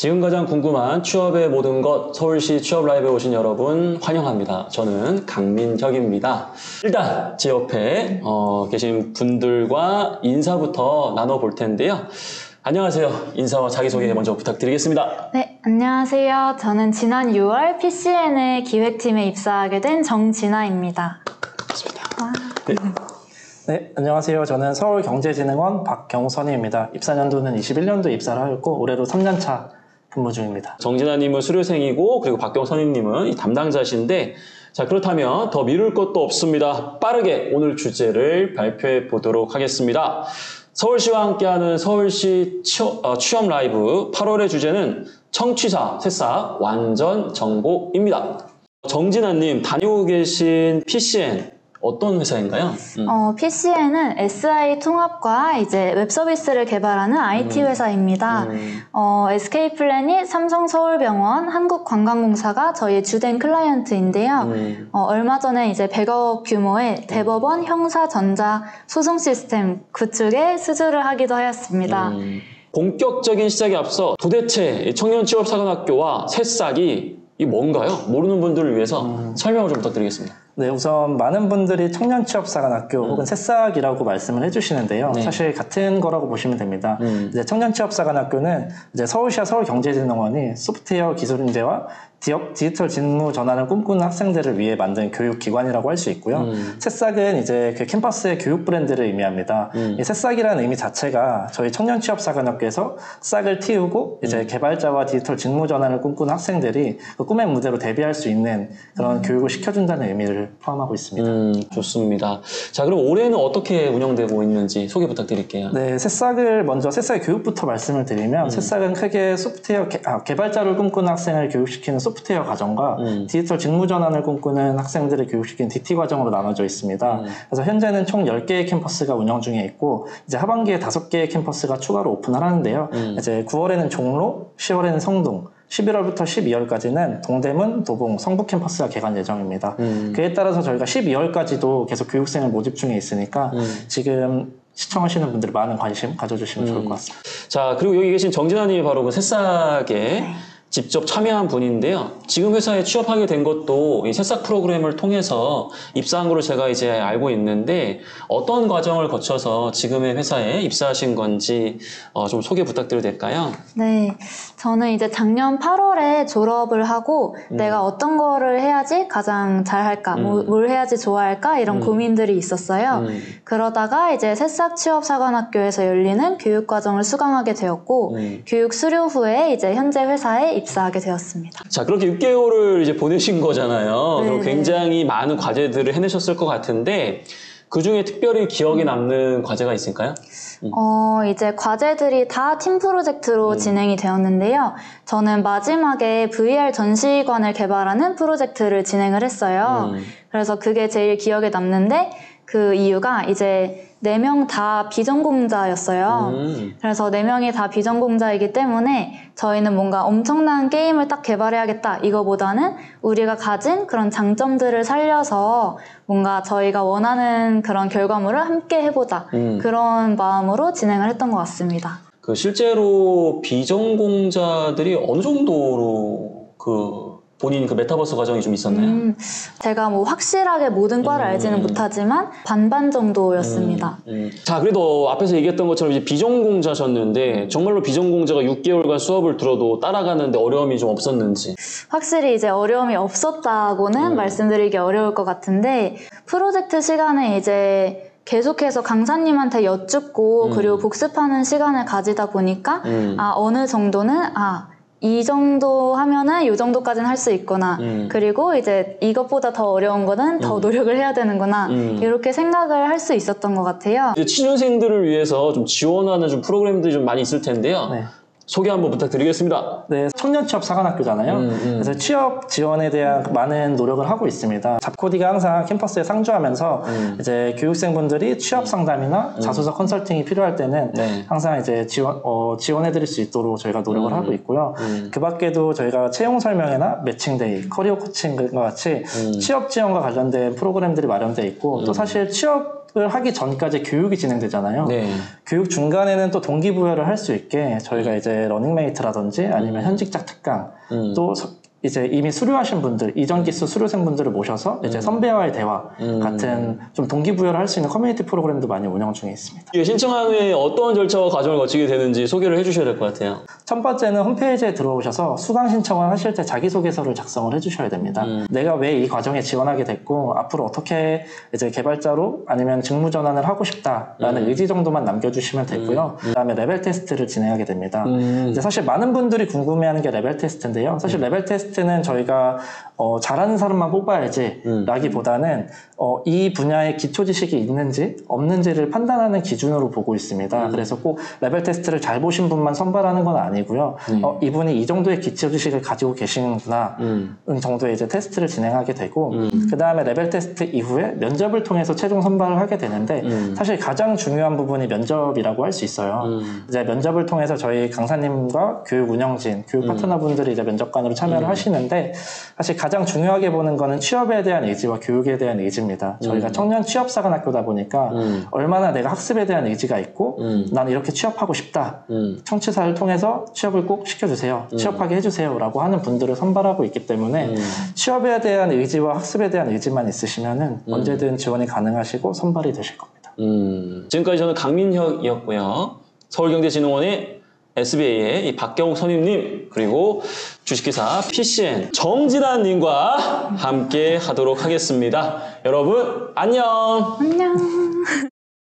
지금 가장 궁금한 취업의 모든 것 서울시 취업 라이브에 오신 여러분 환영합니다. 저는 강민혁입니다. 일단 제 옆에 어, 계신 분들과 인사부터 나눠볼 텐데요. 안녕하세요. 인사와 자기소개 먼저 부탁드리겠습니다. 네, 안녕하세요. 저는 지난 6월 PCN의 기획팀에 입사하게 된 정진아입니다. 반갑습니다. 네, 안녕하세요. 저는 서울경제진흥원 박경선입니다. 입사 년도는 21년도 입사를 하였고 올해로 3년 차 근무 중입니다. 정진아님은 수료생이고 그리고 박경선님은 이 담당자신데 자 그렇다면 더 미룰 것도 없습니다. 빠르게 오늘 주제를 발표해 보도록 하겠습니다. 서울시와 함께하는 서울시 취업, 어, 취업 라이브 8월의 주제는 청취자 새싹 완전 정보입니다. 정진아님 다니고 계신 PCN 어떤 회사인가요? 음. 어, PCN은 SI 통합과 이제 웹 서비스를 개발하는 IT 회사입니다. 음. 어, SK 플래닛 삼성 서울병원, 한국관광공사가 저희의 주된 클라이언트인데요. 음. 어, 얼마 전에 이제 100억 규모의 대법원 형사 전자 소송 시스템 구축에 수주를 하기도 하였습니다. 음, 본격적인 시작에 앞서 도대체 이 청년 취업 사관학교와 새싹이 이 뭔가요? 모르는 분들을 위해서 음. 설명을 좀 부탁드리겠습니다. 네, 우선 많은 분들이 청년 취업사관학교 혹은 새싹이라고 말씀을 해주시는데요. 음. 네. 사실 같은 거라고 보시면 됩니다. 음. 이제 청년 취업사관학교는 이제 서울시와 서울경제진흥원이 소프트웨어 기술 인재와 디지털 직무 전환을 꿈꾸는 학생들을 위해 만든 교육기관이라고 할 수 있고요. 음. 새싹은 이제 그 캠퍼스의 교육 브랜드를 의미합니다. 음. 이 새싹이라는 의미 자체가 저희 청년 취업 사관학교에서 싹을 틔우고 음. 이제 개발자와 디지털 직무 전환을 꿈꾸는 학생들이 그 꿈의 무대로 데뷔할 수 있는 그런 교육을 시켜준다는 의미를 포함하고 있습니다. 음, 좋습니다. 자, 그럼 올해는 어떻게 운영되고 있는지 소개 부탁드릴게요. 네, 새싹을 먼저 새싹의 교육부터 말씀을 드리면 음. 새싹은 크게 소프트웨어 개, 아, 개발자를 꿈꾸는 학생을 교육시키는 소프트웨어 과정과 음. 디지털 직무 전환을 꿈꾸는 학생들을 교육시키는 DT 과정으로 나눠져 있습니다. 음. 그래서 현재는 총 10개의 캠퍼스가 운영 중에 있고 이제 하반기에 5개의 캠퍼스가 추가로 오픈을 하는데요. 음. 이제 9월에는 종로, 10월에는 성동, 11월부터 12월까지는 동대문, 도봉, 성북 캠퍼스가 개관 예정입니다. 음. 그에 따라서 저희가 12월까지도 계속 교육생을 모집 중에 있으니까 음. 지금 시청하시는 분들이 많은 관심 가져주시면 좋을 음. 것 같습니다. 자, 그리고 여기 계신 정진아님이 바로 그 새싹에 네. 직접 참여한 분인데요. 지금 회사에 취업하게 된 것도 이 새싹 프로그램을 통해서 입사한 걸로 제가 이제 알고 있는데 어떤 과정을 거쳐서 지금의 회사에 입사하신 건지 어, 좀 소개 부탁드려도 될까요? 네, 저는 이제 작년 8월에 졸업을 하고 음. 내가 어떤 거를 해야지 가장 잘 할까, 뭐- 음. 뭘 해야지 좋아할까 이런 음. 고민들이 있었어요. 음, 그러다가 이제 새싹 취업사관학교에서 열리는 교육과정을 수강하게 되었고 음. 교육 수료 후에 이제 현재 회사에 입사하게 되었습니다. 자, 그렇게 6개월을 이제 보내신 거잖아요. 네, 그리고 네. 굉장히 많은 과제들을 해내셨을 것 같은데 그 중에 특별히 기억에 남는 과제가 있을까요? 어, 이제 과제들이 다 팀 프로젝트로 음. 진행이 되었는데요. 저는 마지막에 VR 전시관을 개발하는 프로젝트를 진행을 했어요. 음. 그래서 그게 제일 기억에 남는데 그 이유가 이제 네 명 다 비전공자였어요. 음. 그래서 네 명이 다 비전공자이기 때문에 저희는 뭔가 엄청난 게임을 딱 개발해야겠다 이거보다는 우리가 가진 그런 장점들을 살려서 뭔가 저희가 원하는 그런 결과물을 함께 해보자 음. 그런 마음으로 진행을 했던 것 같습니다. 그 실제로 비전공자들이 어느 정도로 그 본인 그 메타버스 과정이 좀 있었나요? 음, 제가 뭐 확실하게 모든 과를 음. 알지는 못하지만 반반 정도였습니다. 음, 음. 자, 그래도 앞에서 얘기했던 것처럼 이제 비전공자셨는데 정말로 비전공자가 6개월간 수업을 들어도 따라가는데 어려움이 좀 없었는지. 확실히 이제 어려움이 없었다고는 음. 말씀드리기 어려울 것 같은데 프로젝트 시간에 이제 계속해서 강사님한테 여쭙고 음. 그리고 복습하는 시간을 가지다 보니까 음. 아 어느 정도는 아 이 정도 하면은 이 정도까지는 할 수 있구나. 음. 그리고 이제 이것보다 더 어려운 거는 더 음. 노력을 해야 되는구나. 음. 이렇게 생각을 할 수 있었던 것 같아요. 이제 취준생들을 위해서 좀 지원하는 좀 프로그램들이 좀 많이 있을 텐데요. 네. 소개 한번 부탁드리겠습니다. 네, 청년 취업 사관학교잖아요. 음, 음. 그래서 취업 지원에 대한 많은 노력을 하고 있습니다. 잡코디가 항상 캠퍼스에 상주하면서 음. 이제 교육생분들이 취업 상담이나 자소서 컨설팅이 필요할 때는 네. 항상 이제 지원 어, 지원해드릴 수 있도록 저희가 노력을 음. 하고 있고요. 음. 그 밖에도 저희가 채용 설명회나 matching day, career coaching과 같이 음. 취업 지원과 관련된 프로그램들이 마련되어 있고 또 음. 사실 취업 하기 전까지 교육이 진행되잖아요. 네. 교육 중간에는 또 동기부여를 할 수 있게 저희가 이제 러닝메이트라든지 아니면 현직자 특강 음. 또 서- 이제 이미 수료하신 분들 이전 기수 수료생분들을 모셔서 이제 선배와의 대화 음. 같은 좀 동기부여를 할 수 있는 커뮤니티 프로그램도 많이 운영 중에 있습니다. 이게 신청한 후에 어떤 절차와 과정을 거치게 되는지 소개를 해주셔야 될 것 같아요. 첫 번째는 홈페이지에 들어오셔서 수강 신청을 하실 때 자기소개서를 작성을 해주셔야 됩니다. 음. 내가 왜 이 과정에 지원하게 됐고 앞으로 어떻게 이제 개발자로 아니면 직무 전환을 하고 싶다라는 음. 의지 정도만 남겨주시면 되고요. 그다음에 레벨 테스트를 진행하게 됩니다. 음. 사실 많은 분들이 궁금해하는 게 레벨 테스트인데요. 사실 레벨 테스트 는 저희가 어, 잘하는 사람만 뽑아야지라기보다는 어, 이 분야에 기초 지식이 있는지 없는지를 판단하는 기준으로 보고 있습니다. 그래서 꼭 레벨 테스트를 잘 보신 분만 선발하는 건 아니고요. 어, 이분이 이 정도의 기초 지식을 가지고 계시는구나. 음. 은 정도의 이제 테스트를 진행하게 되고 그 다음에 레벨 테스트 이후에 면접을 통해서 최종 선발을 하게 되는데 음. 사실 가장 중요한 부분이 면접이라고 할 수 있어요. 음. 이제 면접을 통해서 저희 강사님과 교육 운영진, 교육 파트너분들이 이제 면접관으로 참여를 하시 는데 사실 가장 중요하게 보는 거는 취업에 대한 의지와 교육에 대한 의지입니다. 저희가 청년 취업사관 학교다 보니까 음. 얼마나 내가 학습에 대한 의지가 있고 음. 난 이렇게 취업하고 싶다. 음. 청취사를 통해서 취업을 꼭 시켜주세요. 취업하게 해주세요라고 하는 분들을 선발하고 있기 때문에 음. 취업에 대한 의지와 학습에 대한 의지만 있으시면은 언제든 지원이 가능하시고 선발이 되실 겁니다. 음. 지금까지 저는 강민혁이었고요. 서울경제진흥원의 SBA의 이 박경욱 선임님 그리고 주식회사 PCN 정진환님과 함께 하도록 하겠습니다. 여러분 안녕. 안녕.